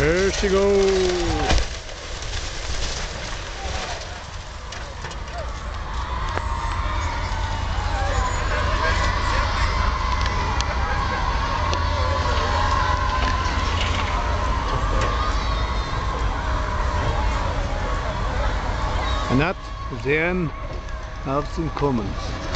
There she goes. En sehen, zijn helpt in Commons.